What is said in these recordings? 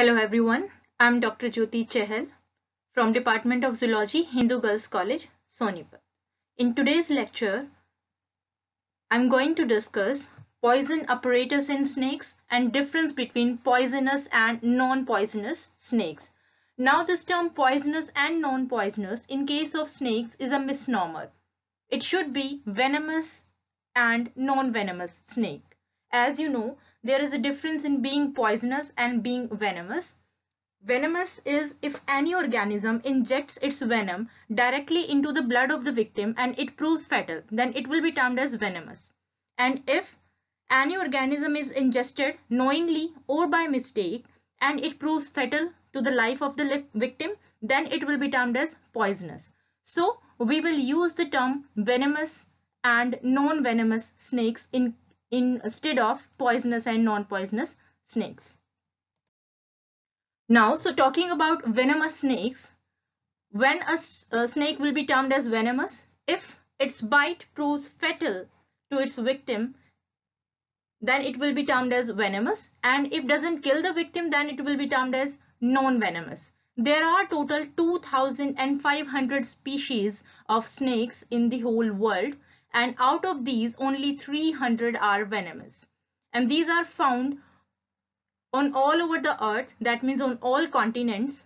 Hello everyone, I'm Dr. Jyoti Chahal from Department of Zoology, Hindu Girls College, Sonipat. In today's lecture, I'm going to discuss poison apparatus in snakes and difference between poisonous and non-poisonous snakes. Now this term poisonous and non-poisonous in case of snakes is a misnomer. It should be venomous and non-venomous snake. As you know, there is a difference in being poisonous and being venomous. Venomous is if any organism injects its venom directly into the blood of the victim and it proves fatal, then it will be termed as venomous. And if any organism is ingested knowingly or by mistake and it proves fatal to the life of the victim, then it will be termed as poisonous. So we will use the term venomous and non-venomous snakes in instead of poisonous and non-poisonous snakes. Now, so talking about venomous snakes, when a, a, snake will be termed as venomous, if its bite proves fatal to its victim, then it will be termed as venomous. And if doesn't kill the victim, then it will be termed as non-venomous. There are total 2,500 species of snakes in the whole world and out of these only 300 are venomous. And these are found on all over the earth that means on all continents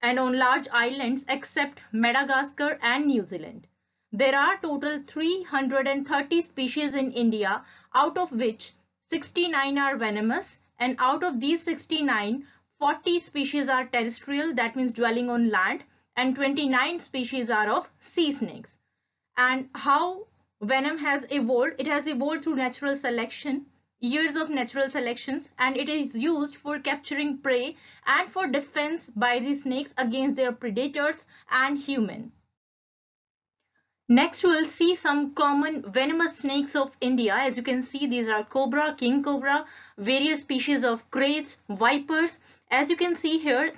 and on large islands except Madagascar and New Zealand. There are total 330 species in India out of which 69 are venomous. And out of these 69 40 species are terrestrial that means dwelling on land and 29 species are of sea snakes and how venom has evolved it has evolved through natural selection years of natural selections and it is used for capturing prey and for defense by the snakes against their predators and human. Next we'll see some common venomous snakes of india. As you can see these are cobra king cobra various species of kraits vipers. As you can see here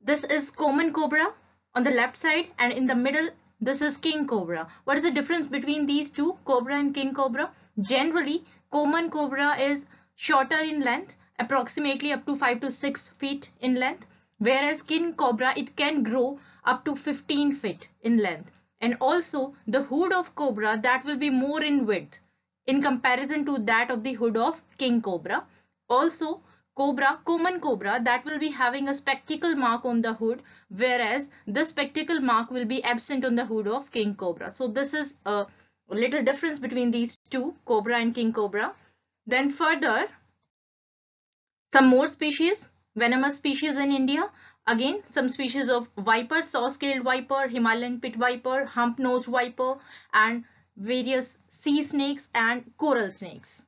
this is common cobra on the left side and in the middle this is king cobra. What is the difference between these two, cobra and king cobra? Generally, common cobra is shorter in length, approximately up to 5 to 6 feet in length, whereas king cobra, it can grow up to 15 feet in length. And also the hood of cobra that will be more in width in comparison to that of the hood of king cobra. Also, cobra, common cobra that will be having a spectacle mark on the hood whereas the spectacle mark will be absent on the hood of king cobra. So this is a little difference between these two cobra and king cobra. Then further some more species venomous species in India again some species of viper saw-scaled viper Himalayan pit viper hump-nosed viper and various sea snakes and coral snakes.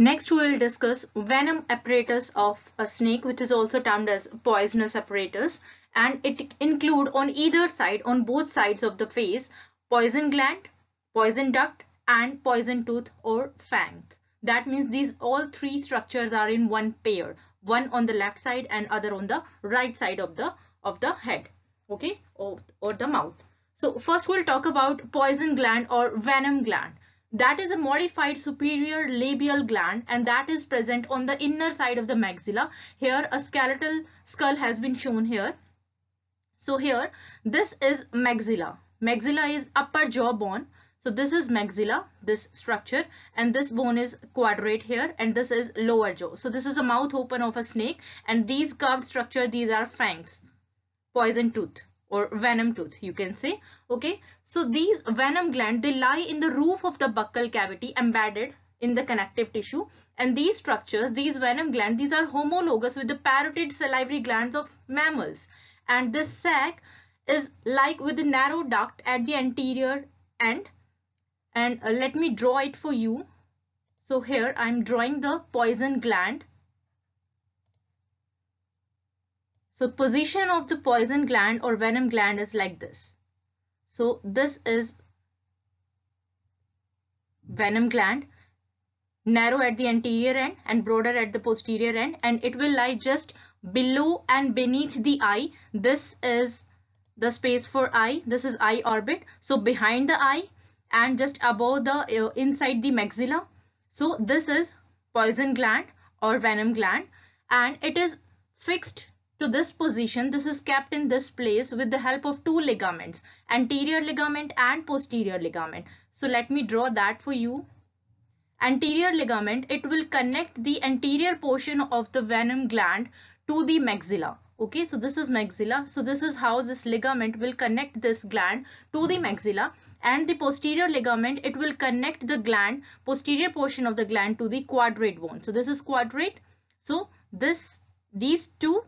Next, we will discuss venom apparatus of a snake, which is also termed as poisonous apparatus, and it include on either side, on both sides of the face, poison gland, poison duct, and poison tooth or fangs. That means these all three structures are in one pair, one on the left side and other on the right side of the of the head, okay, or, or the mouth. So first we'll talk about poison gland or venom gland that is a modified superior labial gland and that is present on the inner side of the maxilla. Here a skeletal skull has been shown here. So here this is maxilla. Maxilla is upper jaw bone. So this is maxilla, this structure and this bone is quadrate here and this is lower jaw. So this is the mouth open of a snake and these curved structure these are fangs, poison tooth or venom tooth you can say. Okay? So these venom gland they lie in the roof of the buccal cavity embedded in the connective tissue. And these structures these venom gland these are homologous with the parotid salivary glands of mammals. And this sac is like with a narrow duct at the anterior end. And uh, let me draw it for you. So here i'm drawing the poison gland So position of the poison gland or venom gland is like this. So this is venom gland narrow at the anterior end and broader at the posterior end and it will lie just below and beneath the eye. This is the space for eye. This is eye orbit. So behind the eye and just above the uh, inside the maxilla. So this is poison gland or venom gland and it is fixed to this position. This is kept in this place with the help of two ligaments, anterior ligament and posterior ligament. So let me draw that for you. Anterior ligament, it will connect the anterior portion of the venom gland to the maxilla okay so this is maxilla so this is how this ligament will connect this gland to the maxilla and the posterior ligament it will connect the gland posterior portion of the gland to the quadrate bone so this is quadrate so this these two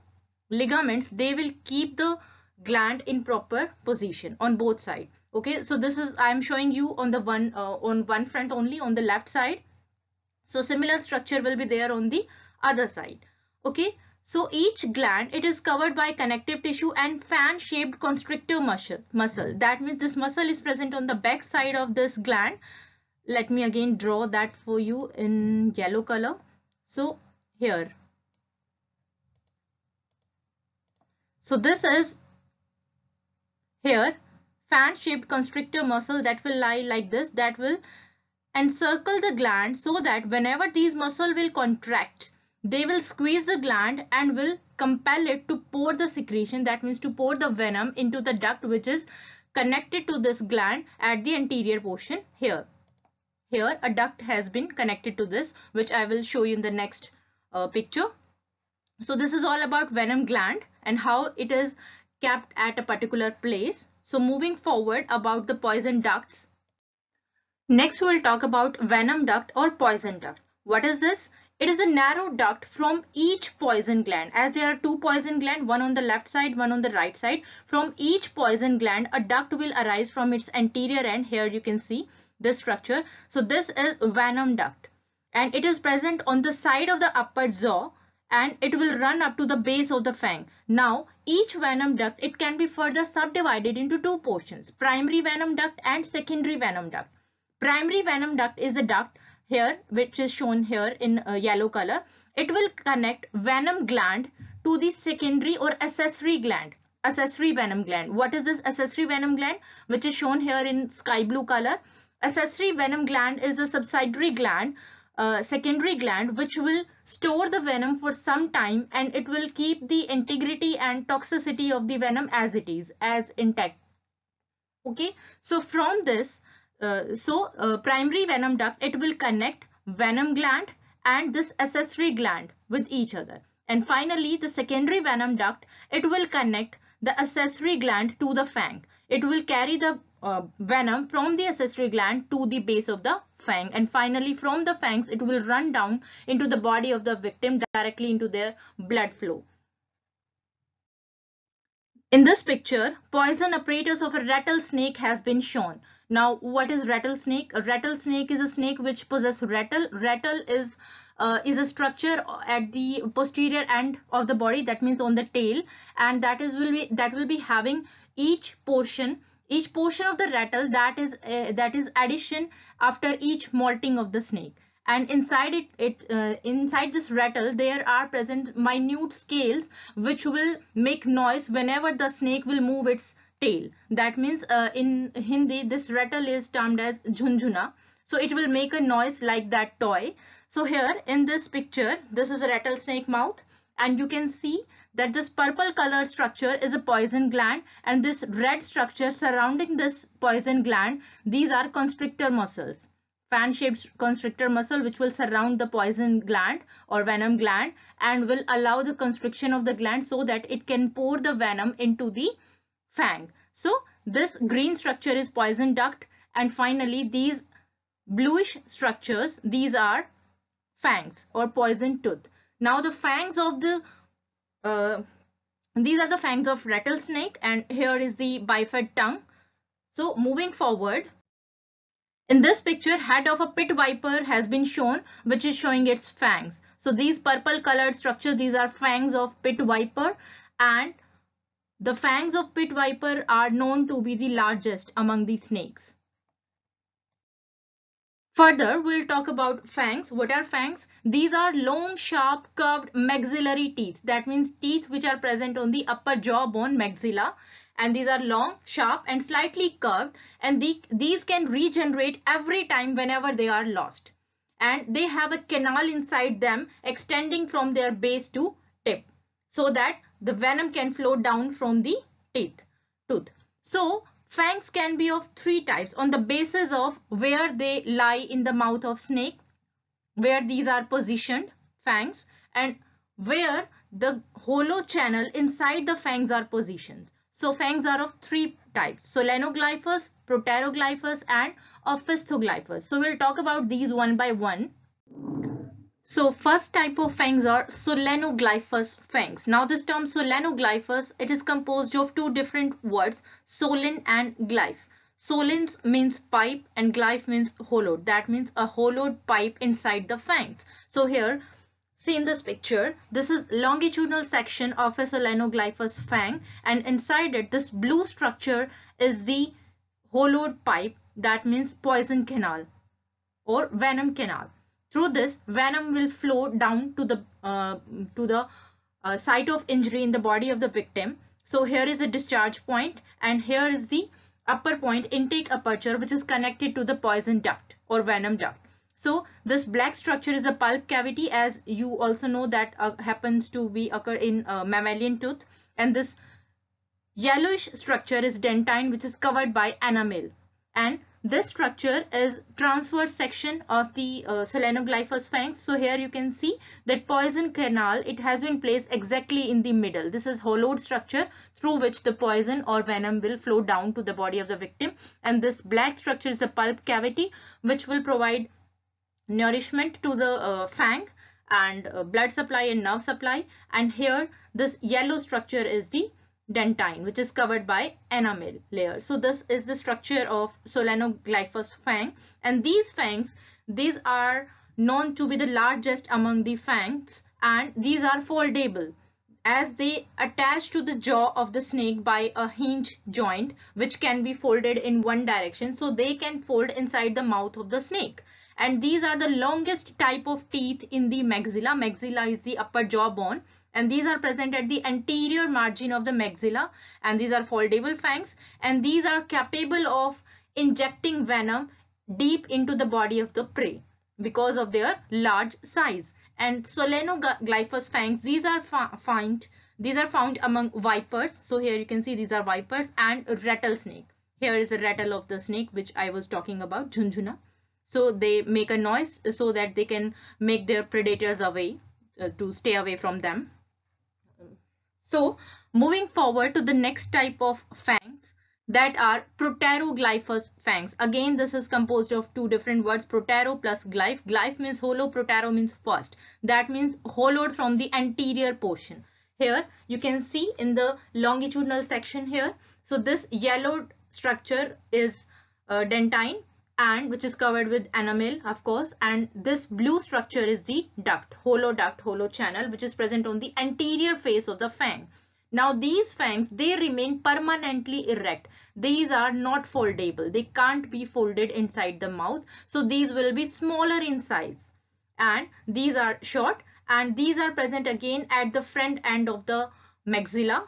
ligaments they will keep the gland in proper position on both side okay so this is i am showing you on the one uh, on one front only on the left side so similar structure will be there on the other side okay so each gland, it is covered by connective tissue and fan-shaped constrictor muscle. muscle. That means this muscle is present on the back side of this gland. Let me again draw that for you in yellow color. So here. So this is here fan-shaped constrictor muscle that will lie like this that will encircle the gland so that whenever these muscle will contract they will squeeze the gland and will compel it to pour the secretion that means to pour the venom into the duct which is connected to this gland at the anterior portion here. Here a duct has been connected to this which i will show you in the next uh, picture so this is all about venom gland and how it is kept at a particular place so moving forward about the poison ducts next we'll talk about venom duct or poison duct what is this it is a narrow duct from each poison gland. As there are two poison gland, one on the left side, one on the right side. From each poison gland, a duct will arise from its anterior end. Here you can see this structure. So this is venom duct. And it is present on the side of the upper jaw and it will run up to the base of the fang. Now, each venom duct, it can be further subdivided into two portions, primary venom duct and secondary venom duct. Primary venom duct is the duct here which is shown here in uh, yellow color it will connect venom gland to the secondary or accessory gland accessory venom gland what is this accessory venom gland which is shown here in sky blue color accessory venom gland is a subsidiary gland uh, secondary gland which will store the venom for some time and it will keep the integrity and toxicity of the venom as it is as intact okay so from this uh, so uh, primary venom duct, it will connect venom gland and this accessory gland with each other. And finally, the secondary venom duct, it will connect the accessory gland to the fang. It will carry the uh, venom from the accessory gland to the base of the fang. And finally, from the fangs, it will run down into the body of the victim directly into their blood flow. In this picture, poison apparatus of a rattlesnake has been shown. Now, what is rattlesnake? A rattlesnake is a snake which possesses rattle. Rattle is uh, is a structure at the posterior end of the body. That means on the tail, and that is will be that will be having each portion each portion of the rattle that is uh, that is addition after each molting of the snake and inside it, it uh, inside this rattle there are present minute scales which will make noise whenever the snake will move its tail. That means uh, in Hindi, this rattle is termed as jhunjhuna. So it will make a noise like that toy. So here in this picture, this is a rattlesnake mouth and you can see that this purple color structure is a poison gland and this red structure surrounding this poison gland, these are constrictor muscles fan shaped constrictor muscle which will surround the poison gland or venom gland and will allow the constriction of the gland so that it can pour the venom into the fang. So this green structure is poison duct and finally these bluish structures these are fangs or poison tooth. Now the fangs of the uh, these are the fangs of rattlesnake and here is the bifid tongue. So moving forward in this picture head of a pit viper has been shown which is showing its fangs. So these purple colored structures these are fangs of pit viper and the fangs of pit viper are known to be the largest among the snakes. Further, we'll talk about fangs. What are fangs? These are long, sharp, curved maxillary teeth. That means teeth which are present on the upper jawbone maxilla. And these are long, sharp and slightly curved. And the, these can regenerate every time whenever they are lost. and they have a canal inside them extending from their base to tip so that the venom can flow down from the teeth tooth so fangs can be of three types. On the basis of where they lie in the mouth of snake where these are positioned fangs and where the hollow channel inside the fangs are positioned. So fangs are of three types. Solenoglyphous proteroglyphous and ophistoglyphous. So we'll talk about these one by one so first type of fangs are solenoglyphous fangs. Now this term solenoglyphous, it is composed of two different words, solen and glyph. Solens means pipe and glyph means hollowed. That means a hollowed pipe inside the fangs. So here, see in this picture, this is longitudinal section of a solenoglyphous fang and inside it, this blue structure is the hollowed pipe. That means poison canal or venom canal through this, venom will flow down to the uh, to the uh, site of injury in the body of the victim. So here is a discharge point and here is the upper point intake aperture which is connected to the poison duct or venom duct. So this black structure is a pulp cavity as you also know that uh, happens to be occur in uh, mammalian tooth and this yellowish structure is dentine which is covered by enamel and this structure is transverse section of the uh, solenoglyphous fangs. So here you can see that poison canal, it has been placed exactly in the middle. This is hollowed structure through which the poison or venom will flow down to the body of the victim. And this black structure is a pulp cavity which will provide nourishment to the uh, fang and uh, blood supply and nerve supply. And here this yellow structure is the dentine which is covered by enamel layer. So this is the structure of solenoglyphous fang and these fangs these are known to be the largest among the fangs and these are foldable as they attach to the jaw of the snake by a hinge joint which can be folded in one direction so they can fold inside the mouth of the snake. And these are the longest type of teeth in the maxilla. Maxilla is the upper jaw bone and these are present at the anterior margin of the maxilla and these are foldable fangs and these are capable of injecting venom deep into the body of the prey because of their large size. And solenoglyphous fangs these are found these are found among vipers. So here you can see these are vipers and rattlesnake. Here is a rattle of the snake which i was talking about jhunjhuna so they make a noise so that they can make their predators away uh, to stay away from them so moving forward to the next type of fangs that are proteroglyphous fangs. Again, this is composed of two different words, protero plus glyph. Glyph means hollow, protero means first. That means hollowed from the anterior portion. Here, you can see in the longitudinal section here. So this yellow structure is uh, dentine and which is covered with enamel of course and this blue structure is the duct hollow duct hollow channel which is present on the anterior face of the fang. Now these fangs they remain permanently erect. These are not foldable. They can't be folded inside the mouth. So these will be smaller in size. And these are short. And these are present again at the front end of the maxilla.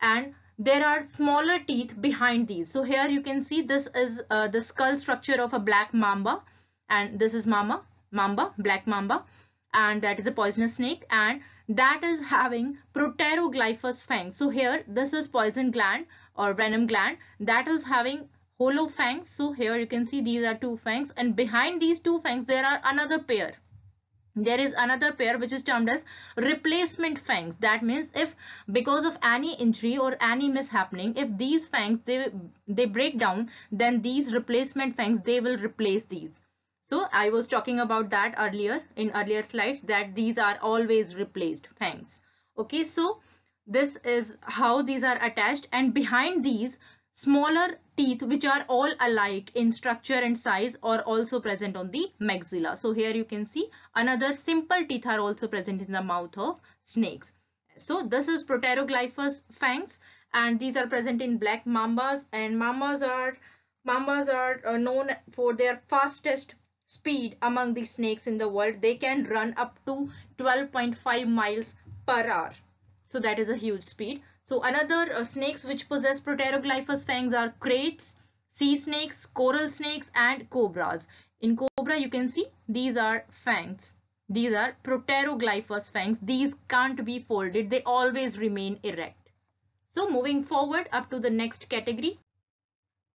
And there are smaller teeth behind these. So here you can see this is uh, the skull structure of a black mamba and this is mama, mamba, black mamba and that is a poisonous snake and that is having proteroglyphous fangs. So here this is poison gland or venom gland that is having hollow fangs. So here you can see these are two fangs and behind these two fangs there are another pair there is another pair which is termed as replacement fangs. That means if because of any injury or any mishappening if these fangs they they break down then these replacement fangs they will replace these. So i was talking about that earlier in earlier slides that these are always replaced fangs. Okay so this is how these are attached and behind these Smaller teeth which are all alike in structure and size are also present on the maxilla. So here you can see another simple teeth are also present in the mouth of snakes. So this is Proteroglyphous fangs and these are present in black mambas and mambas are mambas are uh, known for their fastest speed among the snakes in the world. They can run up to 12.5 miles per hour. So that is a huge speed. So another uh, snakes which possess proteroglyphous fangs are kraits, sea snakes, coral snakes and cobras. In cobra cobra you can see these are fangs. These are proteroglyphous fangs. These can't be folded. They always remain erect. So moving forward up to the next category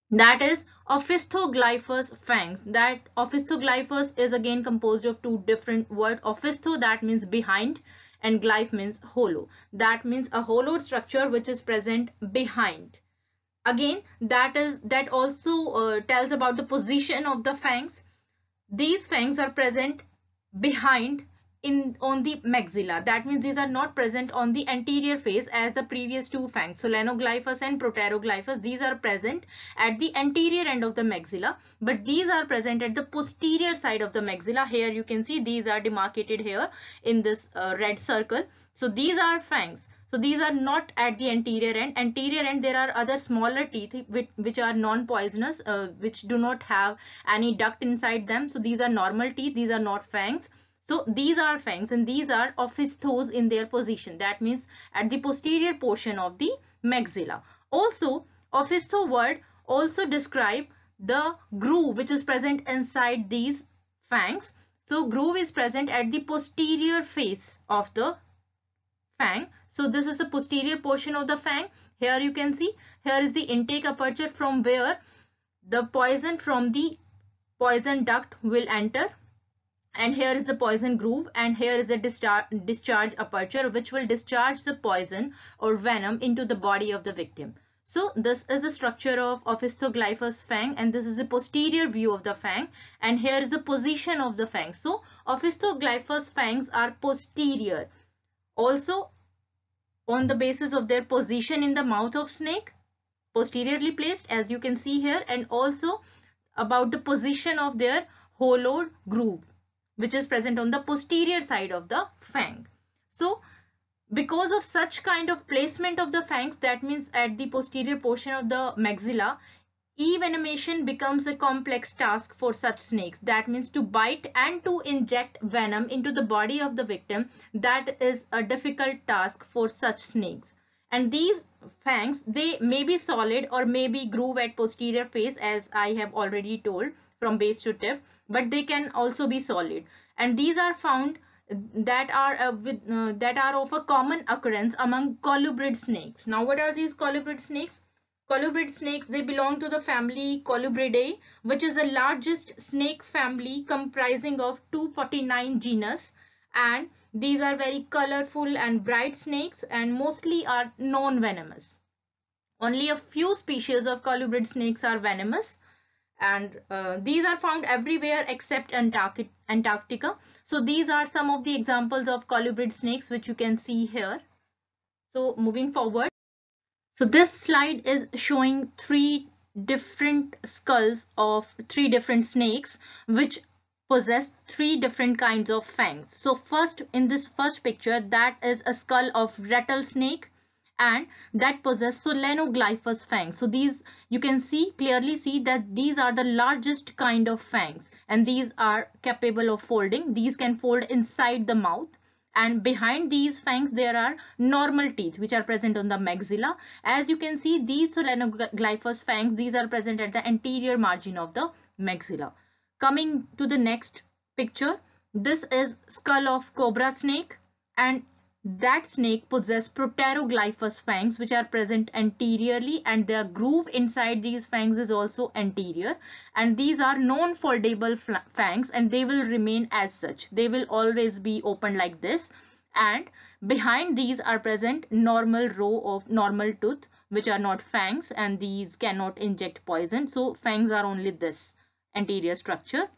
that is ophistoglyphous fangs. That ophistoglyphous is again composed of two different words. Ophisto that means behind and glyph means hollow that means a hollowed structure which is present behind. Again that is that also uh, tells about the position of the fangs. These fangs are present behind in on the maxilla that means these are not present on the anterior face as the previous two fangs So, solenoglyphous and proteroglyphous these are present at the anterior end of the maxilla but these are present at the posterior side of the maxilla here you can see these are demarcated here in this uh, red circle so these are fangs so these are not at the anterior end. Anterior end there are other smaller teeth which, which are non-poisonous uh, which do not have any duct inside them. So these are normal teeth. These are not fangs. So these are fangs and these are of his toes in their position. That means at the posterior portion of the maxilla. Also ophisto word also describe the groove which is present inside these fangs. So groove is present at the posterior face of the fang. So this is the posterior portion of the fang. Here you can see, here is the intake aperture from where the poison from the poison duct will enter. And here is the poison groove and here is the discharge, discharge aperture which will discharge the poison or venom into the body of the victim. So this is the structure of Ophistoglyphous fang and this is the posterior view of the fang and here is the position of the fang. So Ophistoglyphous fangs are posterior also on the basis of their position in the mouth of snake posteriorly placed as you can see here and also about the position of their hollowed groove which is present on the posterior side of the fang. So because of such kind of placement of the fangs that means at the posterior portion of the maxilla Envenomation becomes a complex task for such snakes. That means to bite and to inject venom into the body of the victim. That is a difficult task for such snakes. And these fangs, they may be solid or may be groove at posterior face as I have already told from base to tip. But they can also be solid. And these are found that are uh, with, uh, that are of a common occurrence among colubrid snakes. Now what are these colubrid snakes? Colubrid snakes, they belong to the family Colubridae, which is the largest snake family comprising of 249 genus. And these are very colorful and bright snakes and mostly are non-venomous. Only a few species of colubrid snakes are venomous and uh, these are found everywhere except Antarctica. So these are some of the examples of colubrid snakes which you can see here. So moving forward. So this slide is showing three different skulls of three different snakes which possess three different kinds of fangs. So first in this first picture that is a skull of rattlesnake and that possess solenoglyphous fangs. So these you can see clearly see that these are the largest kind of fangs and these are capable of folding. These can fold inside the mouth and behind these fangs there are normal teeth which are present on the maxilla as you can see these solenoglyphous fangs these are present at the anterior margin of the maxilla coming to the next picture this is skull of cobra snake and that snake possess proteroglyphous fangs which are present anteriorly and the groove inside these fangs is also anterior and these are non-foldable fangs and they will remain as such. They will always be open like this and behind these are present normal row of normal tooth which are not fangs and these cannot inject poison. So fangs are only this anterior structure.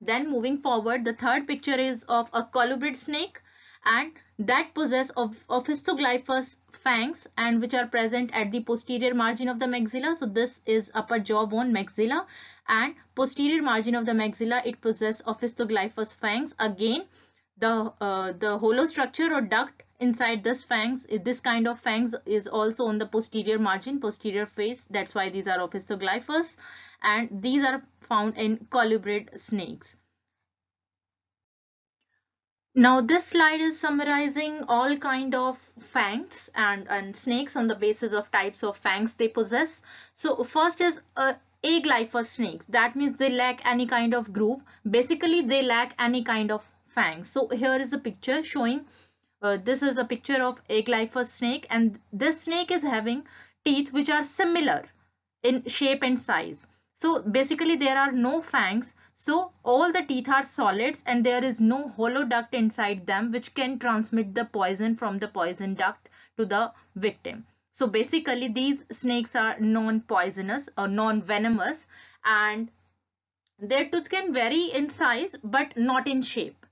Then moving forward the third picture is of a colubrid snake and that possess of ophistoglyphous fangs and which are present at the posterior margin of the maxilla. So this is upper jawbone maxilla and posterior margin of the maxilla it possess ophistoglyphous fangs. Again the uh, the hollow structure or duct inside this fangs this kind of fangs is also on the posterior margin posterior face that's why these are ophistoglyphous and these are found in colubrid snakes now this slide is summarizing all kind of fangs and, and snakes on the basis of types of fangs they possess. So first is a aglyphous snakes. That means they lack any kind of groove. Basically, they lack any kind of fangs. So here is a picture showing uh, this is a picture of aglyphous snake and this snake is having teeth which are similar in shape and size. So basically there are no fangs. So all the teeth are solids and there is no hollow duct inside them which can transmit the poison from the poison duct to the victim. So basically these snakes are non-poisonous or non-venomous and their tooth can vary in size but not in shape.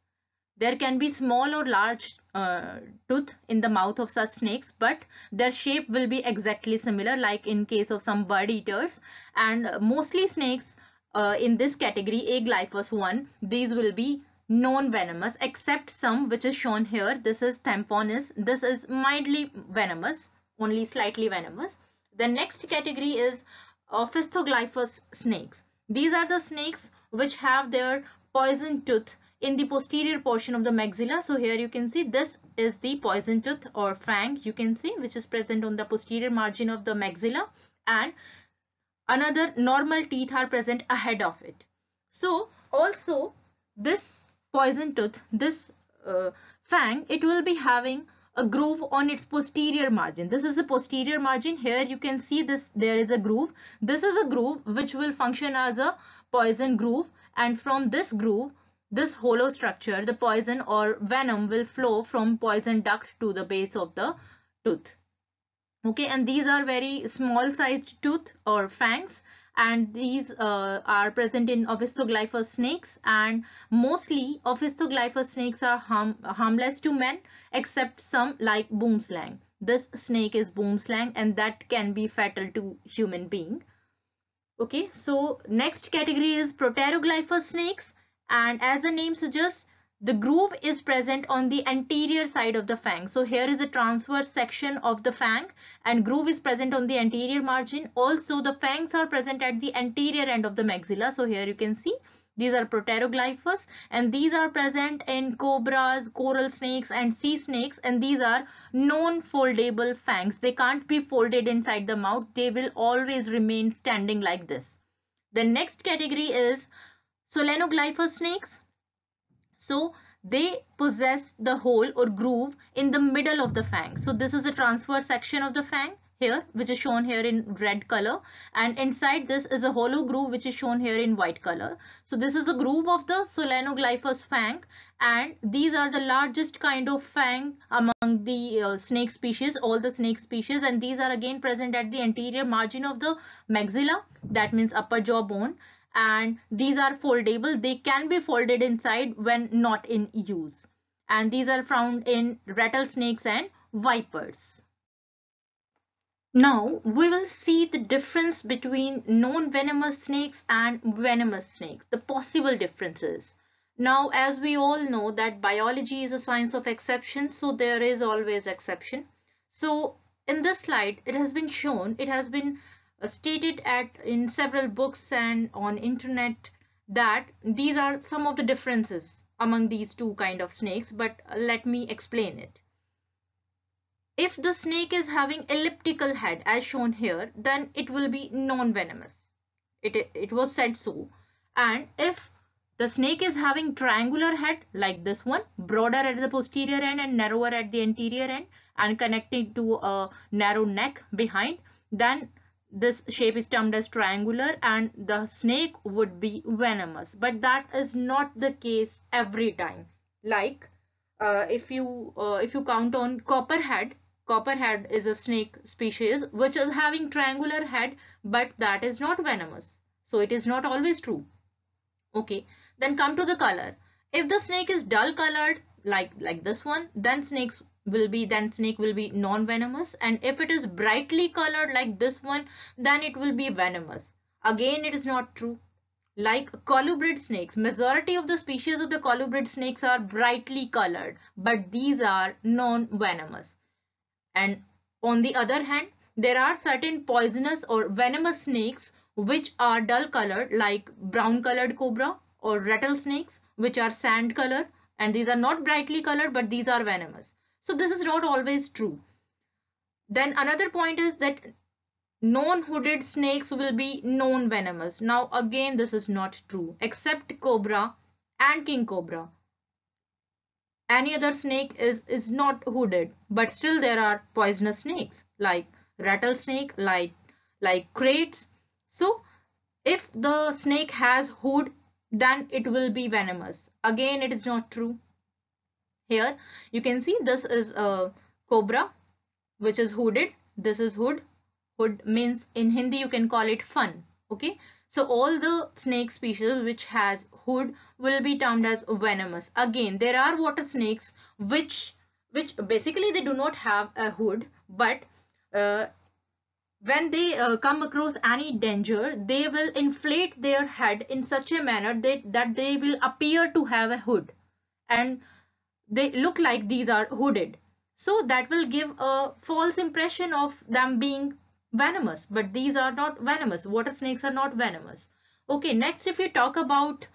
There can be small or large uh, tooth in the mouth of such snakes but their shape will be exactly similar like in case of some bird eaters. And mostly snakes uh, in this category aglyphous one these will be non-venomous except some which is shown here. This is Thamponus this is mildly venomous only slightly venomous. The next category is Ophistoglyphous snakes. These are the snakes which have their poison tooth in the posterior portion of the maxilla. So here you can see this is the poison tooth or fang you can see which is present on the posterior margin of the maxilla and another normal teeth are present ahead of it. So also this poison tooth, this uh, fang, it will be having a groove on its posterior margin. This is a posterior margin. Here you can see this, there is a groove. This is a groove which will function as a poison groove and from this groove this hollow structure, the poison or venom will flow from poison duct to the base of the tooth. Okay, and these are very small sized tooth or fangs and these uh, are present in Ophistoglyphous snakes and mostly Ophistoglyphous snakes are harm, harmless to men except some like boomslang. This snake is boomslang and that can be fatal to human being. Okay, so next category is Proteroglyphous snakes and as the name suggests the groove is present on the anterior side of the fang. So here is a transverse section of the fang and groove is present on the anterior margin. Also the fangs are present at the anterior end of the maxilla. So here you can see these are proteroglyphous and these are present in cobras, coral snakes and sea snakes and these are non-foldable fangs. They can't be folded inside the mouth. They will always remain standing like this. The next category is Solenoglyphous snakes. So they possess the hole or groove in the middle of the fang. So this is a transverse section of the fang here which is shown here in red color and inside this is a hollow groove which is shown here in white color. So this is a groove of the Solenoglyphous fang and these are the largest kind of fang among the uh, snake species all the snake species and these are again present at the anterior margin of the maxilla that means upper jaw bone and these are foldable. They can be folded inside when not in use. And these are found in rattlesnakes and vipers. Now we will see the difference between non-venomous snakes and venomous snakes, the possible differences. Now as we all know that biology is a science of exceptions, so there is always exception. So in this slide it has been shown, it has been stated at in several books and on internet that these are some of the differences among these two kind of snakes but let me explain it. If the snake is having elliptical head as shown here then it will be non-venomous. It it was said so. And if the snake is having triangular head like this one broader at the posterior end and narrower at the anterior end and connected to a narrow neck behind then this shape is termed as triangular and the snake would be venomous. But that is not the case every time. Like uh, if you uh, if you count on copperhead copperhead is a snake species which is having triangular head but that is not venomous. So it is not always true. Okay then come to the color. If the snake is dull colored like like this one then snakes will be then snake will be non-venomous. And if it is brightly colored like this one then it will be venomous. Again it is not true. Like colubrid snakes majority of the species of the colubrid snakes are brightly colored but these are non-venomous. And on the other hand there are certain poisonous or venomous snakes which are dull colored like brown colored cobra or rattlesnakes which are sand color and these are not brightly colored but these are venomous so this is not always true. Then another point is that non-hooded snakes will be non-venomous. Now again this is not true except cobra and king cobra. Any other snake is, is not hooded but still there are poisonous snakes like rattlesnake, like, like kraits. So if the snake has hood then it will be venomous. Again it is not true. Here you can see this is a cobra which is hooded. This is hood. Hood means in Hindi you can call it fun okay? So all the snake species which has hood will be termed as venomous. Again there are water snakes which which basically they do not have a hood but uh, when they uh, come across any danger they will inflate their head in such a manner that, that they will appear to have a hood. And they look like these are hooded. So that will give a false impression of them being venomous. But these are not venomous. Water snakes are not venomous. Okay next if we talk about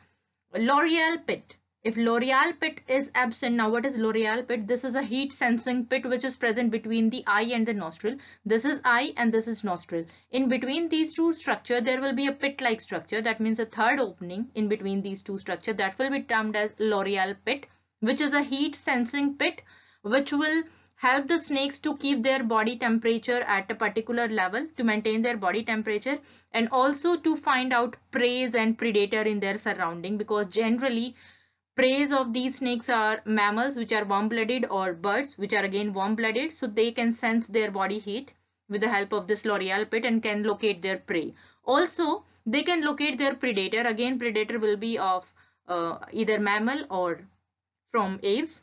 loreal pit. If loreal pit is absent now what is loreal pit? This is a heat sensing pit which is present between the eye and the nostril. This is eye and this is nostril. In between these two structure there will be a pit like structure. That means a third opening in between these two structure. That will be termed as loreal pit which is a heat sensing pit which will help the snakes to keep their body temperature at a particular level to maintain their body temperature and also to find out prey and predator in their surrounding because generally prey of these snakes are mammals which are warm-blooded or birds which are again warm-blooded so they can sense their body heat with the help of this loreal pit and can locate their prey. Also they can locate their predator. Again predator will be of uh, either mammal or from aves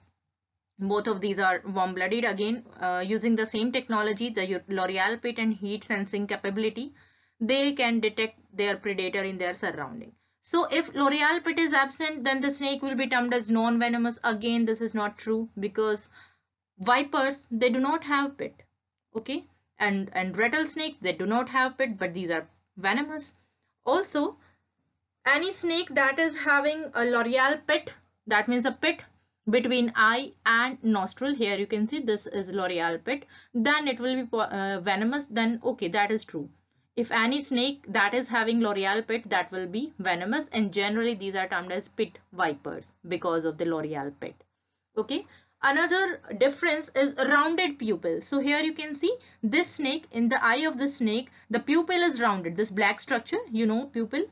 both of these are warm-blooded. Again uh, using the same technology the loreal pit and heat sensing capability they can detect their predator in their surrounding. So if loreal pit is absent then the snake will be termed as non-venomous. Again this is not true because vipers they do not have pit okay? And and rattlesnakes they do not have pit but these are venomous. Also any snake that is having a loreal pit that means a pit between eye and nostril. Here you can see this is loreal pit. Then it will be uh, venomous. Then okay that is true. If any snake that is having loreal pit that will be venomous. And generally these are termed as pit vipers because of the loreal pit. Okay. Another difference is rounded pupil. So here you can see this snake. In the eye of the snake the pupil is rounded. This black structure you know pupil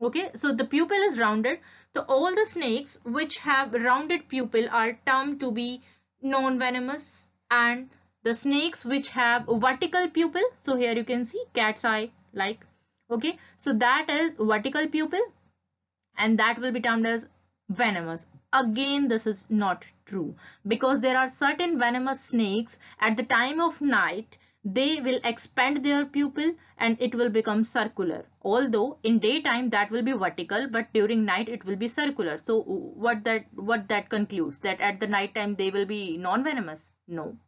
okay so the pupil is rounded. So all the snakes which have rounded pupil are termed to be non-venomous. And the snakes which have vertical pupil so here you can see cat's eye like okay. So that is vertical pupil and that will be termed as venomous. Again this is not true because there are certain venomous snakes at the time of night they will expand their pupil and it will become circular. Although in daytime that will be vertical but during night it will be circular. So what that what that concludes? That at the night time they will be non-venomous? No.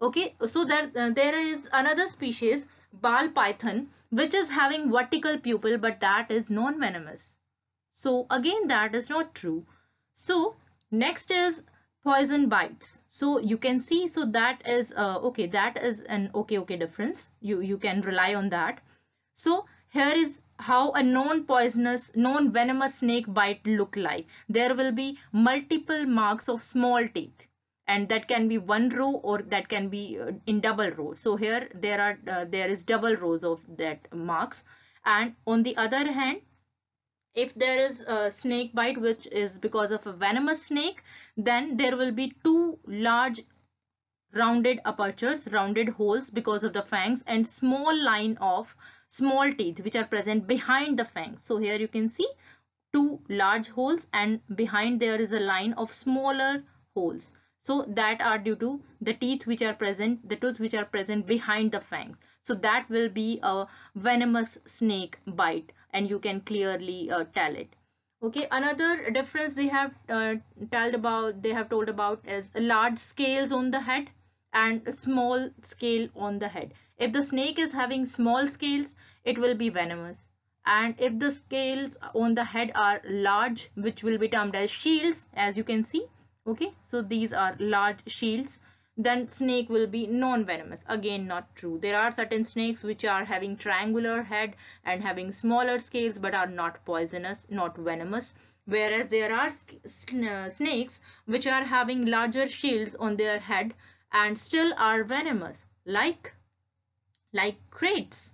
Okay so that uh, there is another species ball python which is having vertical pupil but that is non-venomous. So again that is not true. So next is poison bites. So you can see so that is uh, okay that is an okay okay difference. You you can rely on that. So here is how a non-poisonous non-venomous snake bite look like. There will be multiple marks of small teeth and that can be one row or that can be uh, in double row. So here there are uh, there is double rows of that marks. And on the other hand if there is a snake bite which is because of a venomous snake then there will be two large rounded apertures rounded holes because of the fangs and small line of small teeth which are present behind the fangs. So here you can see two large holes and behind there is a line of smaller holes. So that are due to the teeth which are present the tooth which are present behind the fangs. So that will be a venomous snake bite and you can clearly uh, tell it. Okay another difference they have uh, told about they have told about is large scales on the head and small scale on the head. If the snake is having small scales it will be venomous. And if the scales on the head are large which will be termed as shields as you can see okay so these are large shields then snake will be non-venomous. Again not true. There are certain snakes which are having triangular head and having smaller scales but are not poisonous not venomous. Whereas there are uh, snakes which are having larger shields on their head and still are venomous like like kraits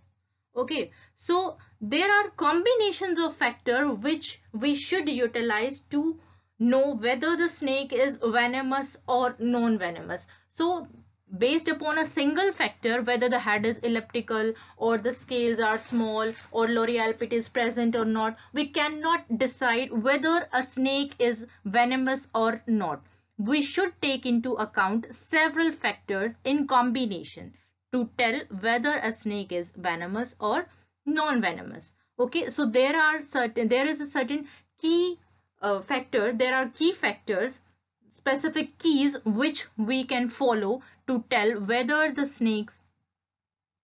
okay so there are combinations of factor which we should utilize to know whether the snake is venomous or non-venomous. So based upon a single factor whether the head is elliptical or the scales are small or loreal pit is present or not we cannot decide whether a snake is venomous or not we should take into account several factors in combination to tell whether a snake is venomous or non-venomous okay so there are certain there is a certain key uh, factor, there are key factors, specific keys which we can follow to tell whether the snakes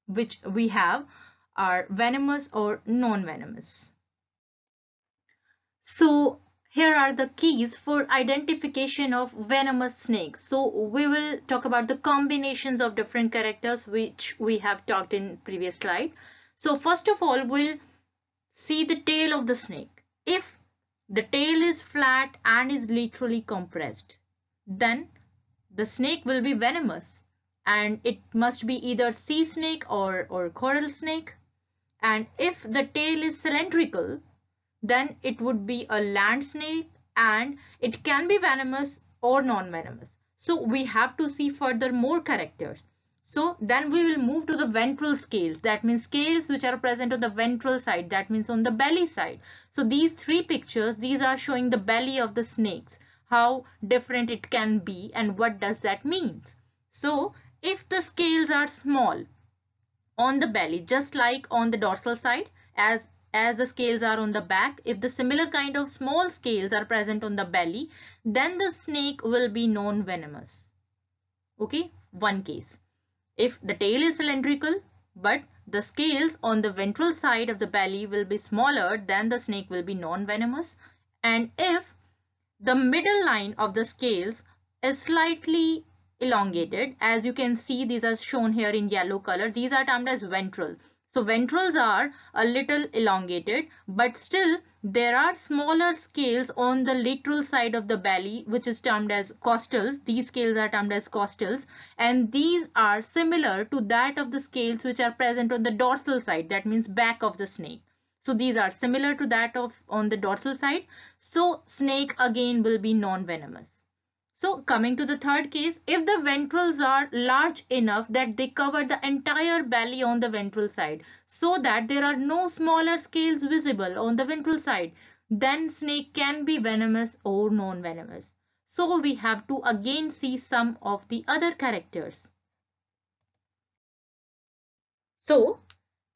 which we have are venomous or non-venomous. So here are the keys for identification of venomous snakes. So we will talk about the combinations of different characters which we have talked in previous slide. So first of all, we'll see the tail of the snake. If the tail is flat and is laterally compressed, then the snake will be venomous and it must be either sea snake or, or coral snake. And if the tail is cylindrical, then it would be a land snake and it can be venomous or non-venomous. So we have to see further more characters. So then we will move to the ventral scales. That means scales which are present on the ventral side. That means on the belly side. So these three pictures, these are showing the belly of the snakes. How different it can be and what does that mean. So if the scales are small on the belly, just like on the dorsal side, as as the scales are on the back, if the similar kind of small scales are present on the belly, then the snake will be non-venomous. Okay, one case. If the tail is cylindrical, but the scales on the ventral side of the belly will be smaller, then the snake will be non-venomous. And if the middle line of the scales is slightly elongated, as you can see, these are shown here in yellow color. These are termed as ventral. So ventrals are a little elongated, but still there are smaller scales on the lateral side of the belly, which is termed as costals. These scales are termed as costals, and these are similar to that of the scales which are present on the dorsal side. That means back of the snake. So these are similar to that of on the dorsal side. So snake again will be non-venomous. So coming to the third case, if the ventrals are large enough that they cover the entire belly on the ventral side so that there are no smaller scales visible on the ventral side, then snake can be venomous or non-venomous. So we have to again see some of the other characters. So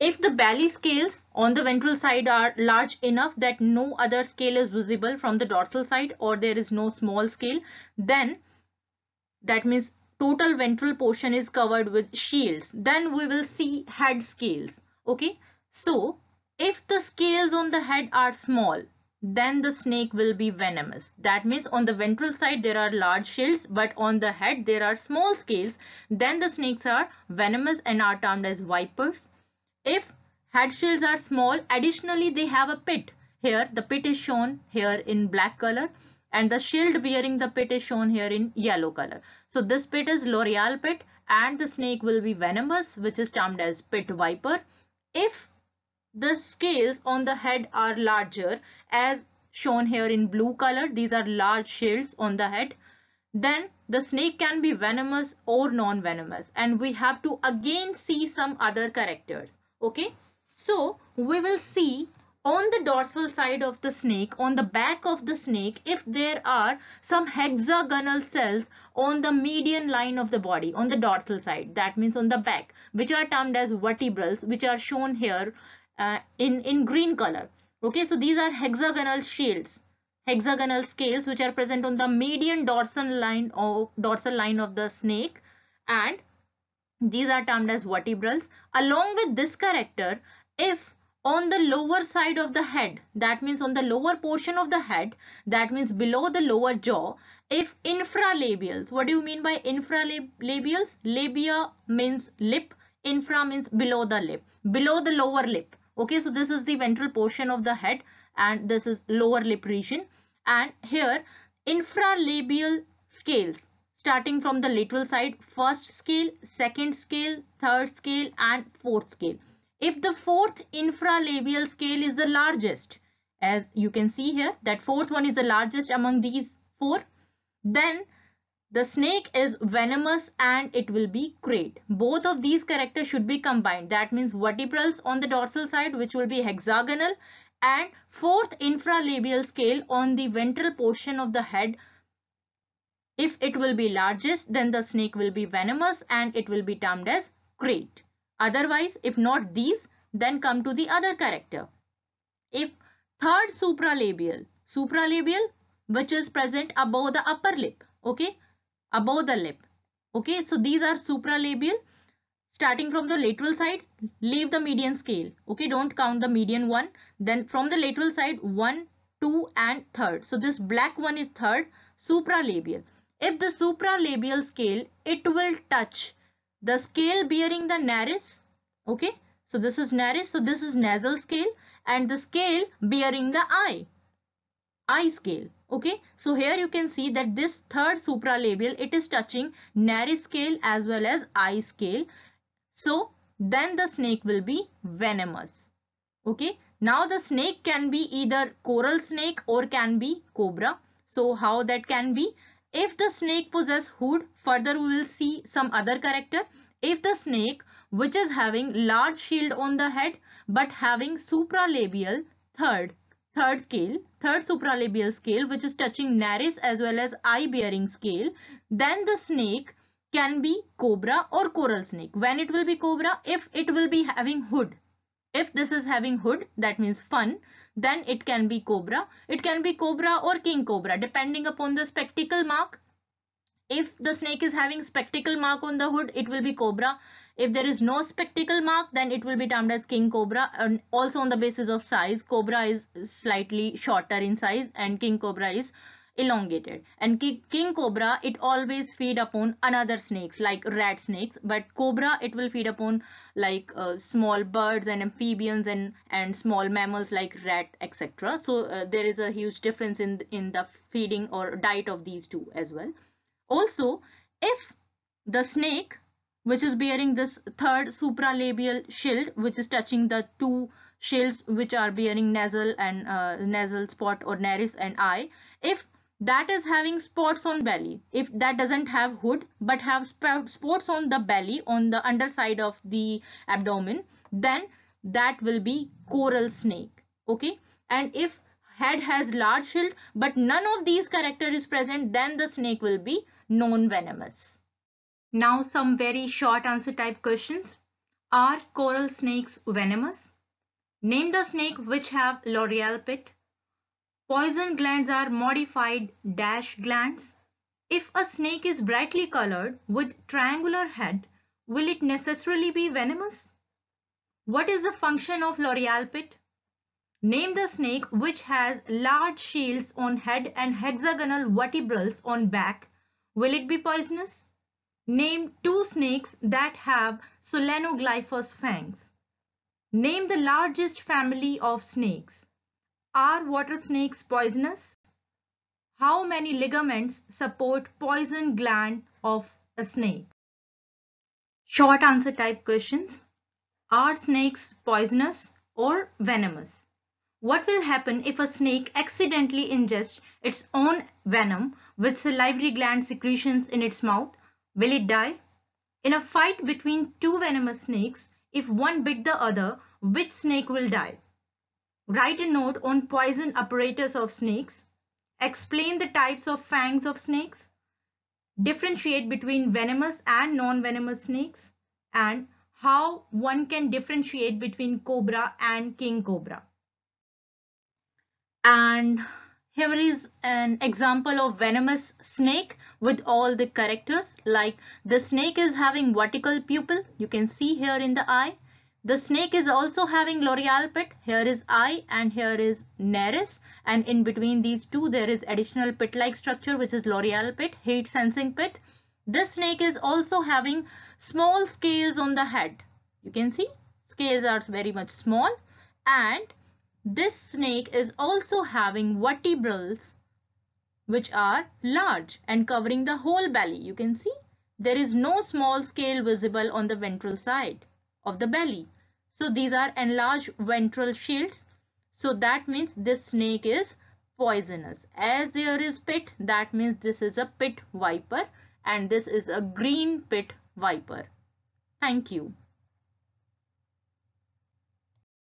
if the belly scales on the ventral side are large enough that no other scale is visible from the dorsal side or there is no small scale, then that means total ventral portion is covered with shields. Then we will see head scales. Okay. So if the scales on the head are small, then the snake will be venomous. That means on the ventral side there are large shields but on the head there are small scales. Then the snakes are venomous and are termed as vipers. If head shields are small, additionally they have a pit. Here the pit is shown here in black color and the shield bearing the pit is shown here in yellow color. So this pit is loreal pit and the snake will be venomous which is termed as pit viper. If the scales on the head are larger as shown here in blue color, these are large shields on the head, then the snake can be venomous or non-venomous and we have to again see some other characters okay? So we will see on the dorsal side of the snake on the back of the snake if there are some hexagonal cells on the median line of the body on the dorsal side. That means on the back which are termed as vertebrals which are shown here uh, in in green color. Okay? So these are hexagonal shields. Hexagonal scales which are present on the median dorsal line of dorsal line of the snake and these are termed as vertebrals. Along with this character, if on the lower side of the head that means on the lower portion of the head that means below the lower jaw if infralabials what do you mean by infralabials? Labia means lip infra means below the lip below the lower lip. Okay so this is the ventral portion of the head and this is lower lip region. And here infralabial scales starting from the lateral side first scale second scale third scale and fourth scale if the fourth infralabial scale is the largest as you can see here that fourth one is the largest among these four then the snake is venomous and it will be krait. Both of these characters should be combined. That means vertebrals on the dorsal side which will be hexagonal and fourth infralabial scale on the ventral portion of the head. If it will be largest then the snake will be venomous and it will be termed as krait. Otherwise if not these then come to the other character. If third supralabial, supralabial which is present above the upper lip okay? Above the lip okay? So these are supralabial. Starting from the lateral side leave the median scale okay? Don't count the median one. Then from the lateral side one two and third. So this black one is third supralabial if the supralabial scale it will touch the scale bearing the nares okay? So this is nares so this is nasal scale and the scale bearing the eye eye scale okay? So here you can see that this third supralabial it is touching nares scale as well as eye scale. So then the snake will be venomous okay? Now the snake can be either coral snake or can be cobra. So how that can be if the snake possess hood further we will see some other character if the snake which is having large shield on the head but having supralabial third third scale, third supralabial scale, which is touching nares as well as eye bearing scale, then the snake can be cobra or coral snake. When it will be cobra, if it will be having hood. If this is having hood, that means fun, then it can be cobra. It can be cobra or king cobra depending upon the spectacle mark. If the snake is having spectacle mark on the hood, it will be cobra. If there is no spectacle mark, then it will be termed as king cobra. And also on the basis of size, cobra is slightly shorter in size and king cobra is elongated. And king cobra, it always feed upon another snakes like rat snakes. But cobra, it will feed upon like uh, small birds and amphibians and, and small mammals like rat, etc. So uh, there is a huge difference in, in the feeding or diet of these two as well. Also, if the snake which is bearing this third supralabial shield which is touching the two shields which are bearing nasal and uh, nasal spot or nares and eye if that is having spots on belly if that doesn't have hood but have spots on the belly on the underside of the abdomen then that will be coral snake okay and if head has large shield but none of these character is present then the snake will be non-venomous now some very short answer type questions. Are coral snakes venomous? Name the snake which have loreal pit. Poison glands are modified dash glands. If a snake is brightly colored with triangular head, will it necessarily be venomous? What is the function of loreal pit? Name the snake which has large shields on head and hexagonal vertebrals on back. Will it be poisonous? Name two snakes that have solenoglyphous fangs. Name the largest family of snakes. Are water snakes poisonous? How many ligaments support poison gland of a snake? Short answer type questions. Are snakes poisonous or venomous? What will happen if a snake accidentally ingests its own venom with salivary gland secretions in its mouth Will it die? In a fight between two venomous snakes, if one bit the other, which snake will die? Write a note on poison apparatus of snakes. Explain the types of fangs of snakes. Differentiate between venomous and non-venomous snakes. And how one can differentiate between cobra and king cobra. And here is an example of venomous snake with all the characters like the snake is having vertical pupil. You can see here in the eye. The snake is also having loreal pit. Here is eye and here is nares and in between these two there is additional pit-like structure which is loreal pit, heat sensing pit. This snake is also having small scales on the head. You can see scales are very much small and this snake is also having vertebrals which are large and covering the whole belly. You can see there is no small scale visible on the ventral side of the belly. So these are enlarged ventral shields. So that means this snake is poisonous. As there is pit, that means this is a pit viper and this is a green pit viper. Thank you.